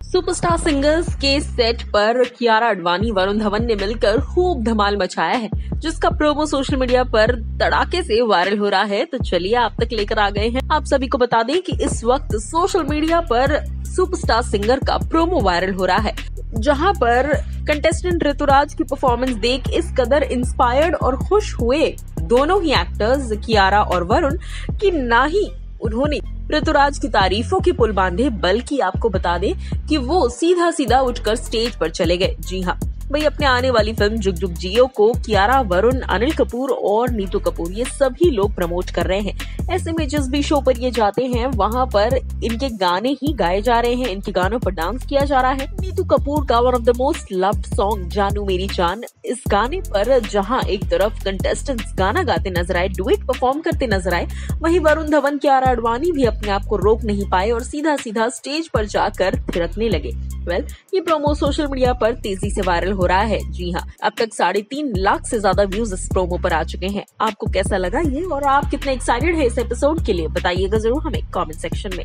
Superstar singers के set पर कियारा अडवाणी वरुण धवन ने मिलकर खूब धमाल मचाया है, जिसका प्रोमो सोशल मीडिया पर तड़ाके से वायरल हो रहा है। तो चलिए आप तक लेकर आ गए हैं। आप सभी को बता दें कि इस वक्त सोशल मीडिया पर सुपरस्टार सिंगर का प्रोमो वायरल हो रहा है, जहाँ पर कंटेस्टेंट ऋतुराज की परफॉर्मेंस देख इस कदर इंस्पायर्ड और खुश हुए दोनों ही एक्टर्स कियारा और वरुण की ना ही उन्होंने ऋतुराज की तारीफों के पुल बांधे, बल्कि आपको बता दें कि वो सीधा सीधा उठकर स्टेज पर चले गए। जी हाँ। वही अपने आने वाली फ़िल्म जुग जुग जियो को कियारा, वरुण, अनिल कपूर और नीतू कपूर, ये सभी लोग प्रमोट कर रहे हैं। ऐसे में जिस भी शो पर ये जाते हैं, वहाँ पर इनके गाने ही गाए जा रहे हैं। इनके गानों पर डांस किया जा रहा है। नीतू कपूर का one of the most loved song जानू मेरी जान, इस गाने पर जहाँ एक तरफ़ कंटेस्टेंट्स गाना गाते नज़र आए डुएट परफॉर्म करते नज़र आए, वहीं वरुण धवन, कियारा अडवाणी भी अपने आप को रोक नहीं पाए और सीधा सीधा स्टेज पर जाकर थिरकने लगे। वेल ये प्रोमो सोशल मीडिया पर तेज़ी से वायरल हो रहा है। जी हाँ अब तक साढ़े तीन लाख से ज़्यादा व्यूज़ इस प्रोमो पर आ चुके हैं। आपको कैसा लगा ये और आप कितने एक्साइटेड है इस एपिसोड के लिए, बताइएगा ज़रूर हमें कमेंट सेक्शन में।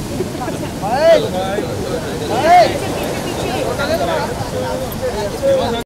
भाई भाई